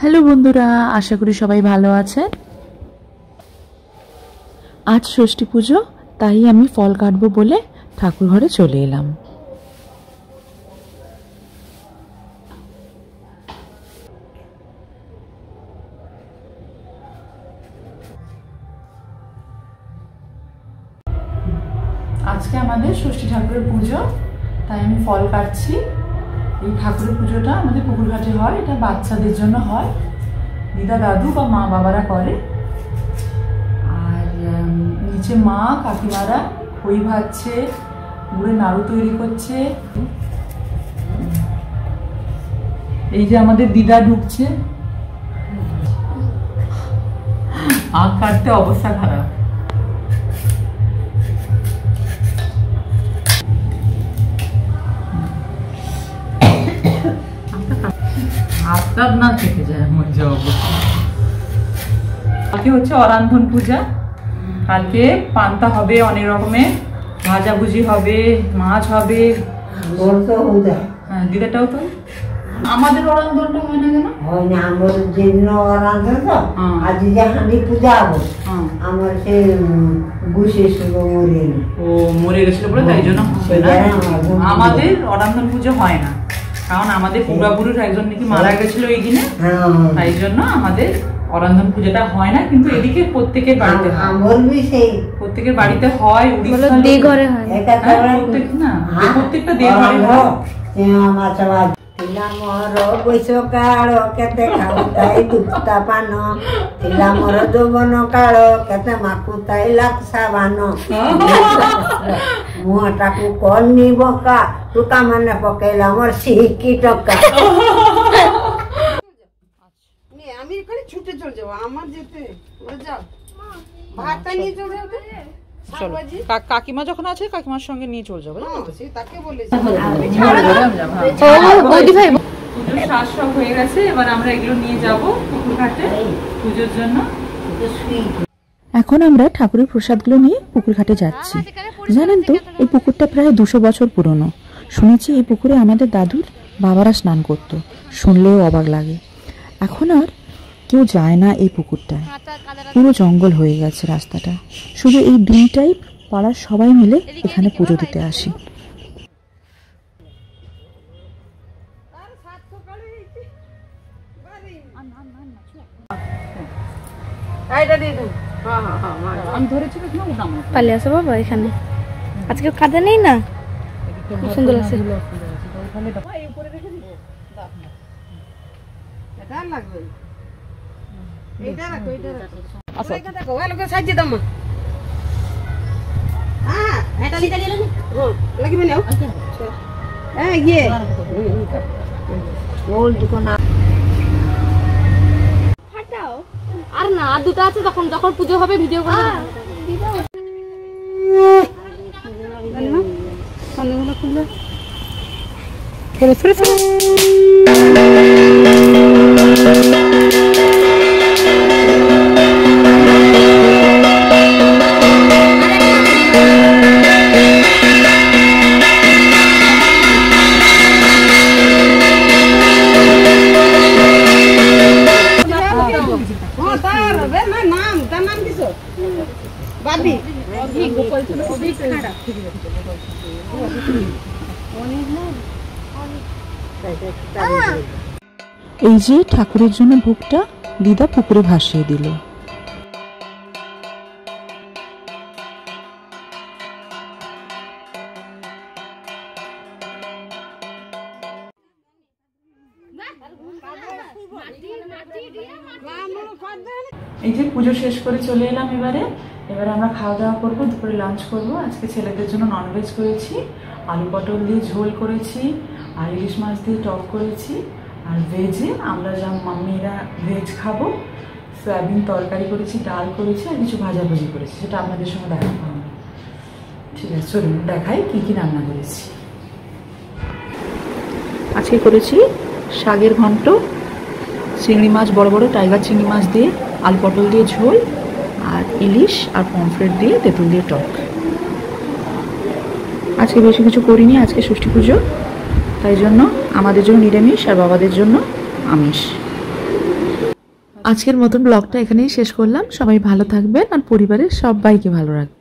Hello বন্ধুরা, আশা করি সবাই ভালো আছেন আজ ষষ্ঠী পুজো, তাই আমি ফল কাটবো বলে ঠাকুর ঘরে চলে এলাম। আজকে আমাদের ষষ্ঠী ঠাকুরের পুজো, তাই আমি ফল কাটছি। এই ঠাকুরের পুজোটা আমাদের পুকুরঘাটে হয়, এটা বাচ্চাদের জন্য হয়। দিদা দাদু বা মা বাবারা করে। আর নিচে মা, কাকিমারা খই ভাজছে, গুড়ে নাড়ু তৈরি করছে। এই যে আমাদের দিদা ঢুকছে। আখ কাটতে অবস্থা খারাপ। হাতটা না থেকে যায় মজা অবস্থা কালকে হচ্ছে অরান্ধন পূজা। কালকে পান্তা হবে অনেক রকমের। ভাজাভুজি হবে মাছ হবে। হ্যাঁ দিদাটাও তো? আমাদের অরান্ধনটা হয় না কেন? হয় না আমার যেদিন রাঁধে তো আজ যে হাঁড়ি পূজা হব হ্যাঁ। আমার সে গুছে ছিল মরে ও মরে গেছিল বলে তাই জন্য হবে না? সেটাই আমার বন্ধু। আমাদের অরান্ধন পুজো হয় না। কারণ আমাদের পূর্বাপুরুষ একজন নাকি মারা গেছিল এই দিনে হ্যাঁ। তাই জন্য আমাদের অরন্ধন পুজোটা হয় না কিন্তু এদিকে প্রত্যেকের বাড়িতে সেই। প্রত্যেকের বাড়িতে হয় উড়িষ্যা ঘরে হয়। প্রত্যেক না হ্যাঁ, প্রত্যেকটা দেহ হয়। ଥିଲା ମୋର ବୈଶ କାଳ କେତେ ଖାଉଥାଏ ଦୁଃଖତା ପାନ ଥିଲା ମୋର ଯୌବନ କାଳ କେତେ ମାକୁଥାଏ ଲାକ୍ସା ବାନ ମୁହଁଟାକୁ କନି ବକା ଟୁକା ମାନେ ପକେଇଲା ମୋର ସିକି ଟକା নে, আমি এখানে ছুটে চলে যাবো আমার যেতে ওরা যাও ভাতটা নিয়ে চলে যাবে চলো কাকিমা যখন আছে কাকিমার সঙ্গে নিয়ে চলে যাব হ্যাঁ, সে তাকে বলেছি বৌদি পুজোর শ্বাস সব হয়ে গেছে এবার আমরা এগুলো নিয়ে যাব পুকুর ঘাটে পুজোর জন্য এখন আমরা ঠাকুরের প্রসাদগুলো নিয়ে পুকুর ঘাটে যাচ্ছি জানেন তো এই পুকুরটা প্রায় দুশো বছর পুরনো শুনেছি এই পুকুরে আমাদের দাদুর বাবারা স্নান করত শুনলেও অবাক লাগে এখন আর কেউ যায় না এই পুকুরটায়। পুরো জঙ্গল হয়ে গেছে রাস্তাটা। শুধু এই দিনটাই পাড়ার সবাই মিলে এখানে পুজো দিতে আসি। হ্যাঁ হ্যাঁ হ্যাঁ পালিয়ে আসো বাবা এখানে। আজকে কাদা নেই না? খুব সুন্দর আছে। লাগবে না। এইটা রাখো এইটা রাখো। ওইখানে দেখো ওই লোকে সাজিয়ে দাও হ্যাঁ এটা লিখে দিলে হ্যাঁ লাগবে না হ্যাঁ ওল দোকান আর না আর দুটো আছে তখন যখন পুজো হবে ভিডিও করে হ্যাঁ তার বে এই যে ঠাকুরের জন্য ভোগটা দিদা পুকুরে ভাসিয়ে দিল। এই যে পুজো শেষ করে চলে এলাম এবারে। এবারে আমরা খাওয়া দাওয়া করব, দুপুরে লাঞ্চ করব। আজকে ছেলেদের জন্য ননভেজ করেছি, আলু পটল দিয়ে ঝোল করেছি, আর ইলিশ মাছ দিয়ে টক করেছি। আর ভেজে আমরা যা মাম্মিরা ভেজ খাব, সয়াবিন তরকারি করেছি, ডাল করেছি, আর কিছু ভাজাভুজি করেছি। সেটা আপনাদের সঙ্গে দেখাবো আমি ঠিক আছে, চলুন দেখাই কী কী রান্না করেছি। আজকে করেছি শাকের ঘন্ট চিংড়ি মাছ, বড় বড় টাইগার চিংড়ি মাছ দিয়ে, আলু পটল দিয়ে ঝোল, আর ইলিশ আর পমফ্রেট দিয়ে তেঁতুল দিয়ে টক। আজকে বেশি কিছু করিনি, আজকে ষষ্ঠী পুজো। তাই জন্য আমাদের জন্য নিরামিষ আর বাবাদের জন্য আমিষ। আজকের মতন ব্লগটা এখানেই শেষ করলাম। সবাই ভালো থাকবেন আর পরিবারের সবাইকে ভালো রাখবেন।